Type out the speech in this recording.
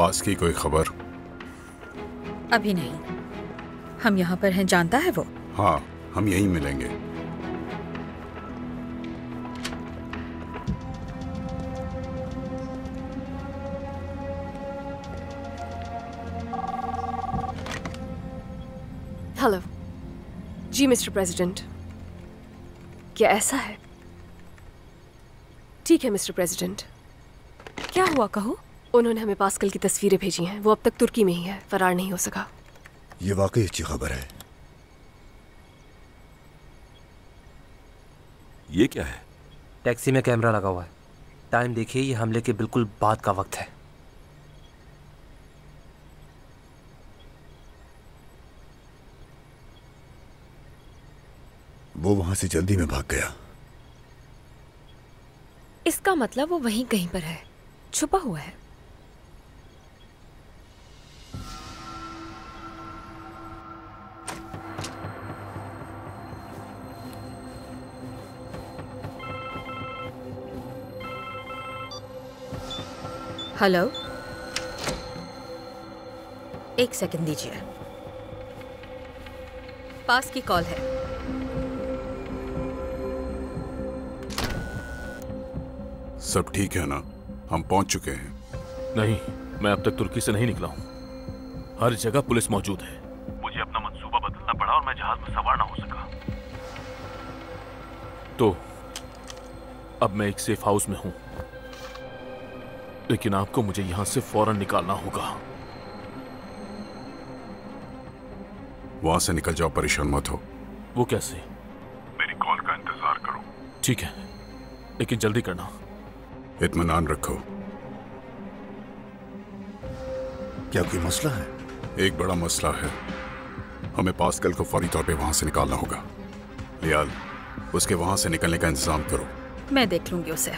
पास की कोई खबर? अभी नहीं। हम यहाँ पर हैं जानता है वो? हाँ हम यहीं मिलेंगे। हेलो जी मिस्टर प्रेसिडेंट। क्या ऐसा है? ठीक है मिस्टर प्रेसिडेंट। क्या हुआ कहो? उन्होंने हमें पास्कल की तस्वीरें भेजी हैं। वो अब तक तुर्की में ही है। फरार नहीं हो सका। ये वाकई अच्छी खबर है। ये क्या है? टैक्सी में कैमरा लगा हुआ है। टाइम देखिए ये हमले के बिल्कुल बाद का वक्त है। वो वहाँ से जल्दी में भाग गया। इसका मतलब वो वहीं कहीं पर है। छुपा हुआ है। हेलो एक सेकंड दीजिए। पास की कॉल है। सब ठीक है ना? हम पहुँच चुके हैं। नहीं मैं अब तक तुर्की से नहीं निकला हूँ। हर जगह पुलिस मौजूद है। मुझे अपना मंसूबा बदलना पड़ा और मैं जहाज़ में सवार ना हो सका। तो अब मैं एक सेफ़ हाउस में हूँ। लेकिन आपको मुझे यहाँ से फ़ौरन निकालना होगा। वहाँ से निकल जाओ परेशान मत हो। वो कैसे? मेरी कॉल का इंतज़ार करो। ठीक है लेकिन जल्दी करना। इतमान रखो। क्या कोई मसला है? एक बड़ा मसला है। हमें पास्कल को फौरी तौर पे वहाँ से निकालना होगा। लियाल उसके वहाँ से निकलने का इंतज़ाम करो। मैं देख लूँगी उसे।